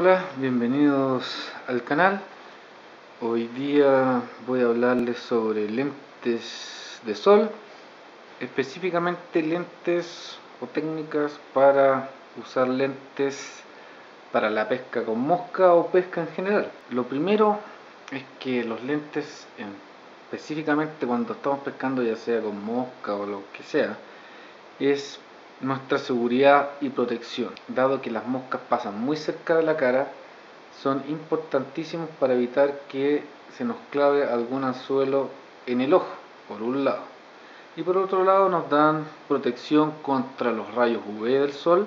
Hola, bienvenidos al canal. Hoy día voy a hablarles sobre lentes de sol, específicamente lentes o técnicas para usar lentes para la pesca con mosca o pesca en general. Lo primero es que los lentes, específicamente cuando estamos pescando ya sea con mosca o lo que sea, es nuestra seguridad y protección. Dado que las moscas pasan muy cerca de la cara, son importantísimos para evitar que se nos clave algún anzuelo en el ojo, por un lado. Y por otro lado nos dan protección contra los rayos UV del sol,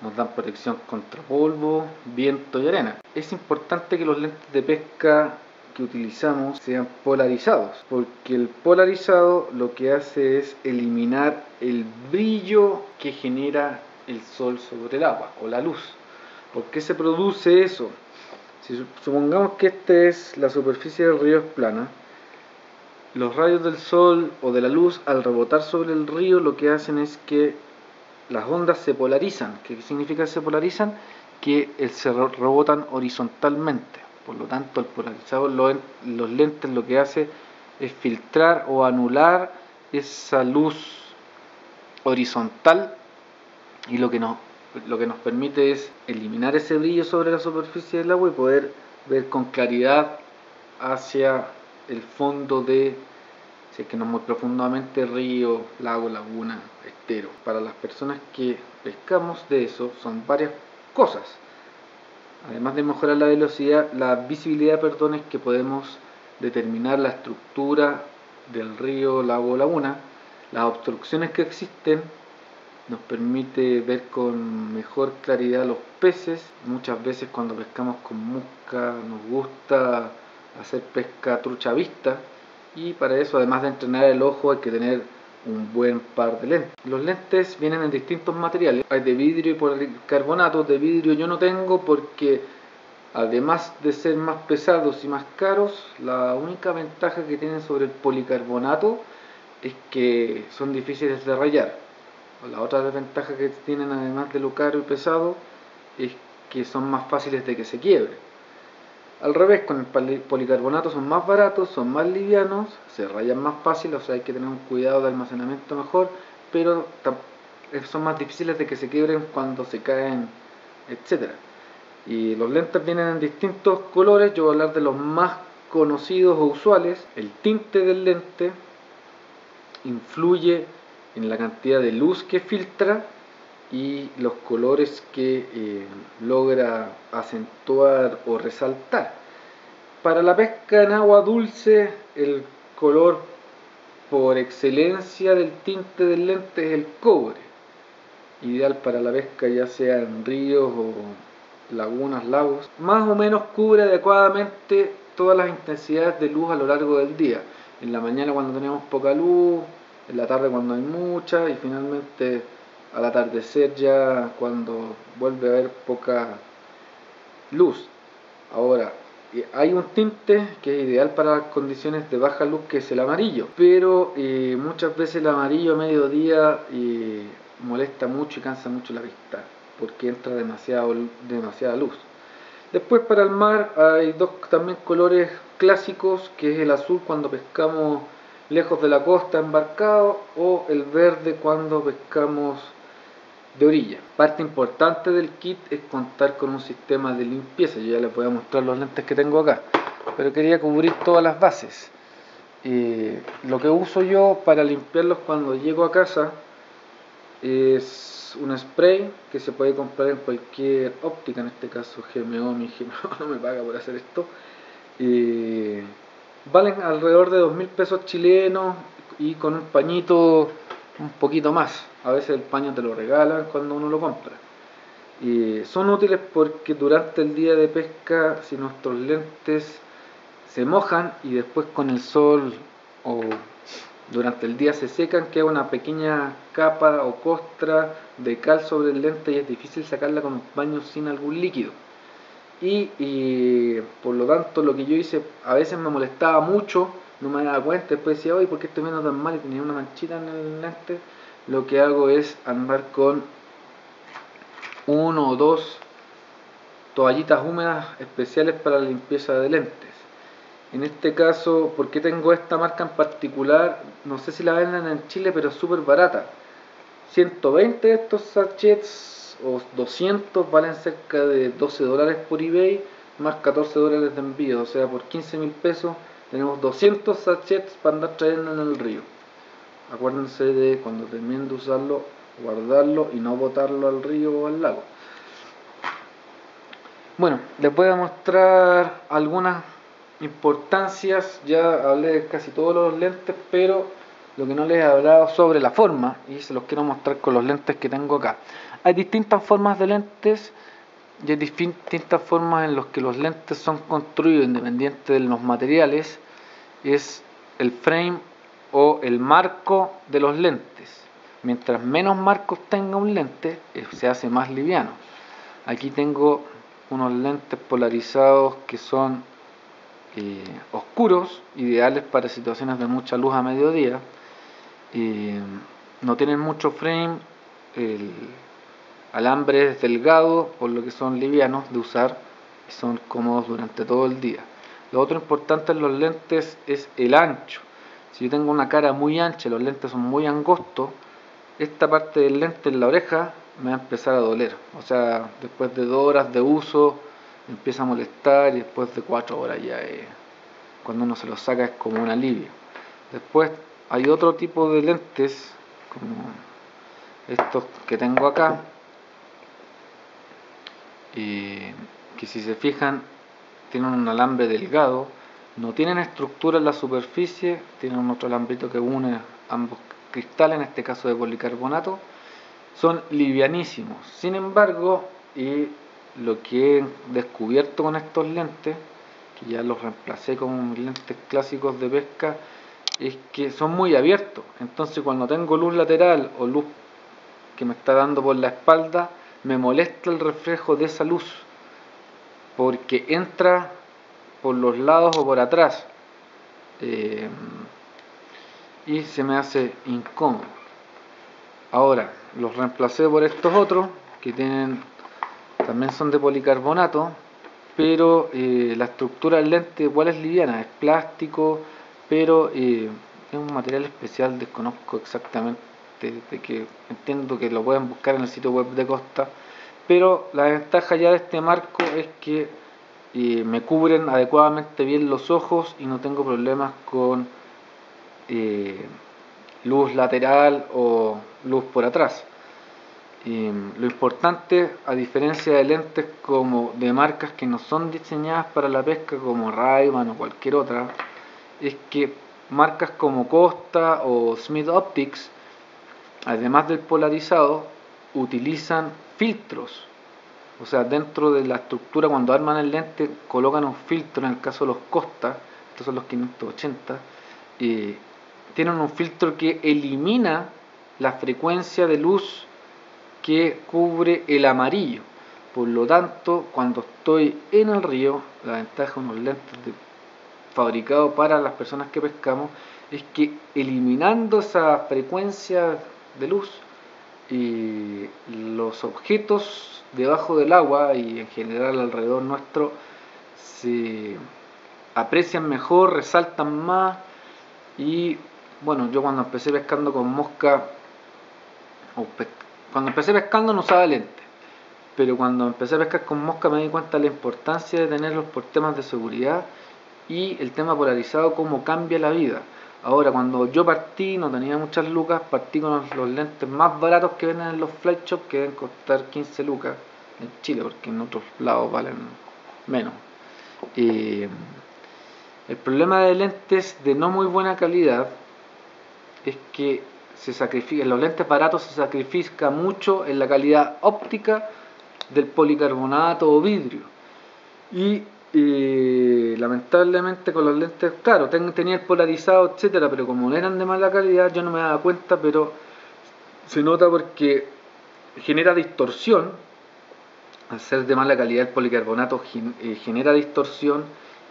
nos dan protección contra polvo, viento y arena. Es importante que los lentes de pesca que utilizamos sean polarizados, porque el polarizado lo que hace es eliminar el brillo que genera el sol sobre el agua o la luz. ¿Por qué se produce eso? Si supongamos que esta es la superficie del río es plana, los rayos del sol o de la luz al rebotar sobre el río lo que hacen es que las ondas se polarizan. ¿Qué significa que se polarizan? Que se rebotan horizontalmente. Por lo tanto, el polarizador, los lentes lo que hace es filtrar o anular esa luz horizontal y lo que, nos, lo que nos permite es eliminar ese brillo sobre la superficie del agua y poder ver con claridad hacia el fondo de, si es que no muy profundamente, río, lago, laguna, estero. Para las personas que pescamos de eso son varias cosas además de mejorar la velocidad, la visibilidad, perdón, es que podemos determinar la estructura del río, lago o laguna, las obstrucciones que existen, nos permite ver con mejor claridad los peces. Muchas veces cuando pescamos con musca nos gusta hacer pesca trucha vista y para eso además de entrenar el ojo hay que tener un buen par de lentes. Los lentes vienen en distintos materiales, hay de vidrio y policarbonato, de vidrio yo no tengo porque además de ser más pesados y más caros, la única ventaja que tienen sobre el policarbonato es que son difíciles de rayar. La otra desventaja que tienen además de lo caro y pesado es que son más fáciles de que se quiebre. Al revés, con el policarbonato son más baratos, son más livianos, se rayan más fácil, o sea hay que tener un cuidado de almacenamiento mejor, pero eh, son más difíciles de que se quiebren cuando se caen, etc. Y los lentes vienen en distintos colores, yo voy a hablar de los más conocidos o usuales. El tinte del lente influye en la cantidad de luz que filtra y los colores que eh, logra acentuar o resaltar. Para la pesca en agua dulce, el color por excelencia del tinte del lente es el cobre, ideal para la pesca ya sea en ríos o lagunas, lagos. Más o menos cubre adecuadamente todas las intensidades de luz a lo largo del día. En la mañana cuando tenemos poca luz, en la tarde cuando hay mucha y finalmente al atardecer ya cuando vuelve a haber poca luz. Ahora, hay un tinte que es ideal para condiciones de baja luz que es el amarillo, pero eh, muchas veces el amarillo a mediodía eh, molesta mucho y cansa mucho la vista porque entra demasiado, demasiada luz. Después para el mar hay dos también colores clásicos que es el azul cuando pescamos lejos de la costa embarcado o el verde cuando pescamos de orilla. Parte importante del kit es contar con un sistema de limpieza. Yo ya les voy a mostrar los lentes que tengo acá, pero quería cubrir todas las bases. Lo que uso yo para limpiarlos cuando llego a casa es un spray que se puede comprar en cualquier óptica, en este caso GMO, mi GMO no me paga por hacer esto. Valen alrededor de dos mil pesos chilenos y con un pañito un poquito más. A veces el paño te lo regalan cuando uno lo compra. Y son útiles porque durante el día de pesca, si nuestros lentes se mojan y después con el sol o durante el día se secan, queda una pequeña capa o costra de cal sobre el lente y es difícil sacarla con un paño sin algún líquido. Y, por lo tanto lo que yo hice a veces me molestaba mucho, no me daba cuenta, después decía, oye, ¿por qué estoy viendo tan mal? Y tenía una manchita en el lente lo que hago es andar con uno o dos toallitas húmedas especiales para la limpieza de lentes. En este caso, ¿por qué tengo esta marca en particular? No sé si la venden en Chile, pero es súper barata. 120 de estos sachets o 200 valen cerca de 12 dólares por eBay, más 14 dólares de envío. O sea, por 15 mil pesos tenemos 200 sachets para andar trayendo en el río. Acuérdense de cuando terminen de usarlo, guardarlo y no botarlo al río o al lago. Bueno, les voy a mostrar algunas importancias. Ya hablé de casi todos los lentes, pero lo que no les he hablado sobre la forma, y se los quiero mostrar con los lentes que tengo acá. Hay distintas formas de lentes y hay distintas formas en las que los lentes son construidos independiente de los materiales. Es el frame o el marco de los lentes. Mientras menos marcos tenga un lente, eh, se hace más liviano. Aquí tengo unos lentes polarizados que son eh, oscuros, ideales para situaciones de mucha luz a mediodía. Eh, no tienen mucho frame, el alambre es delgado, por lo que son livianos de usar y son cómodos durante todo el día. Lo otro importante en los lentes es el ancho. Si yo tengo una cara muy ancha y los lentes son muy angostos, esta parte del lente en la oreja me va a empezar a doler. O sea, después de dos horas de uso empieza a molestar y después de cuatro horas ya cuando uno se lo saca es como un alivio. Después hay otro tipo de lentes como estos que tengo acá y que si se fijan tienen un alambre delgado no tienen estructura en la superficie tienen otro alambrito que une ambos cristales en este caso de policarbonato son livianísimos sin embargo y lo que he descubierto con estos lentes, que ya los reemplacé con lentes clásicos de pesca, es que son muy abiertos. Entonces cuando tengo luz lateral o luz que me está dando por la espalda, me molesta el reflejo de esa luz, porque entra por los lados o por atrás. Eh, y se me hace incómodo. Ahora, los reemplacé por estos otros que tienen también son de policarbonato, pero eh, la estructura del lente igual es liviana, es plástico, pero eh, es un material especial, desconozco exactamente de que entiendo que lo pueden buscar en el sitio web de Costa, pero la ventaja ya de este marco es que eh, me cubren adecuadamente bien los ojos y no tengo problemas con luz lateral o luz por atrás lo importante, a diferencia de lentes como de marcas que no son diseñadas para la pesca como ray o cualquier otra, es que marcas como Costa o Smith Optics, además del polarizado, utilizan filtros. O sea, dentro de la estructura, cuando arman el lente, colocan un filtro, en el caso de los Costa, estos son los 580, y tienen un filtro que elimina la frecuencia de luz que cubre el amarillo. Por lo tanto, cuando estoy en el río, la ventaja de unos lentes fabricados para las personas que pescamos es que eliminando esa frecuencia de luz y los objetos debajo del agua y en general alrededor nuestro se aprecian mejor, resaltan más y bueno, yo cuando empecé pescando con mosca cuando empecé pescando no usaba lentes, pero cuando empecé a pescar con mosca me di cuenta de la importancia de tenerlos por temas de seguridad y el tema polarizado, cómo cambia la vida. Ahora, cuando yo partí, no tenía muchas lucas, partí con los, lentes más baratos que venden en los flight shops, que deben costar 15 lucas en Chile, porque en otros lados valen menos. el problema de lentes de no muy buena calidad es que se sacrifica, en los lentes baratos se sacrifica mucho en la calidad óptica del policarbonato o vidrio. Y lamentablemente con los lentes, claro, tenía el polarizado, etcétera, pero como eran de mala calidad, yo no me daba cuenta, pero se nota porque genera distorsión. Al ser de mala calidad el policarbonato eh, genera distorsión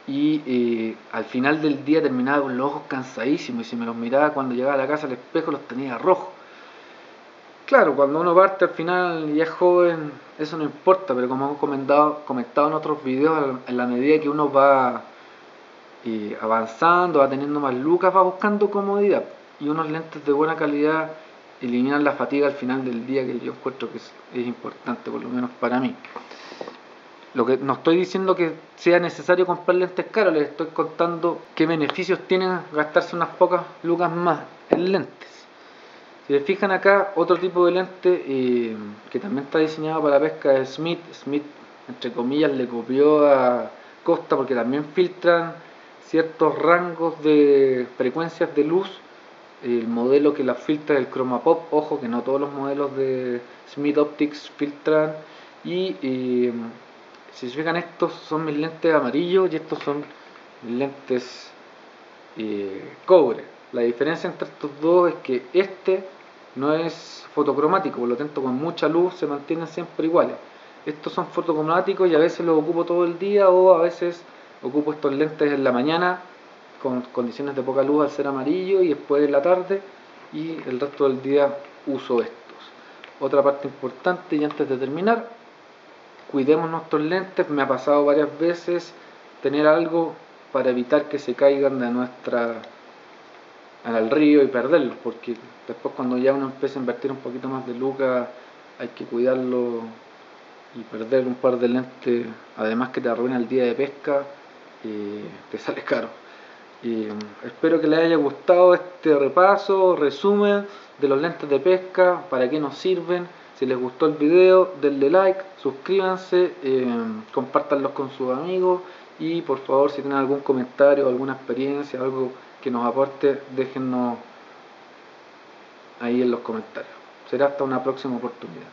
y eh, al final del día terminaba con los ojos cansadísimos y si me los miraba cuando llegaba a la casa al espejo los tenía rojos. Claro, cuando uno parte al final y es joven, eso no importa, pero como hemos comentado, comentado en otros videos, en la medida que uno va eh, avanzando, va teniendo más lucas, va buscando comodidad. Y unos lentes de buena calidad eliminan la fatiga al final del día, que yo encuentro que es, es importante, por lo menos para mí. Lo que no estoy diciendo que sea necesario comprar lentes caros, les estoy contando qué beneficios tienen gastarse unas pocas lucas más en lentes. Si se fijan acá, otro tipo de lente eh, que también está diseñado para pesca es Smith. Smith, entre comillas, le copió a Costa porque también filtran ciertos rangos de frecuencias de luz. El modelo que las filtra es el Chromapop. Ojo que no todos los modelos de Smith Optics filtran. Y eh, si se fijan, estos son mis lentes amarillos y estos son lentes eh, cobre. La diferencia entre estos dos es que este no es fotocromático, por lo tanto con mucha luz se mantienen siempre iguales. Estos son fotocromáticos y a veces los ocupo todo el día o a veces ocupo estos lentes en la mañana con condiciones de poca luz al ser amarillo y después en la tarde y el resto del día uso estos. Otra parte importante y antes de terminar, cuidemos nuestros lentes, me ha pasado varias veces tener algo para evitar que se caigan de nuestra al río y perderlos, porque después cuando ya uno empieza a invertir un poquito más de lucas, hay que cuidarlo y perder un par de lentes, además que te arruina el día de pesca, y te sale caro. Y espero que les haya gustado este repaso, resumen de los lentes de pesca, para qué nos sirven. Si les gustó el video, denle like, suscríbanse, eh, compártanlos con sus amigos y por favor si tienen algún comentario, alguna experiencia, algo que nos aporte, déjennos ahí en los comentarios. Será hasta una próxima oportunidad.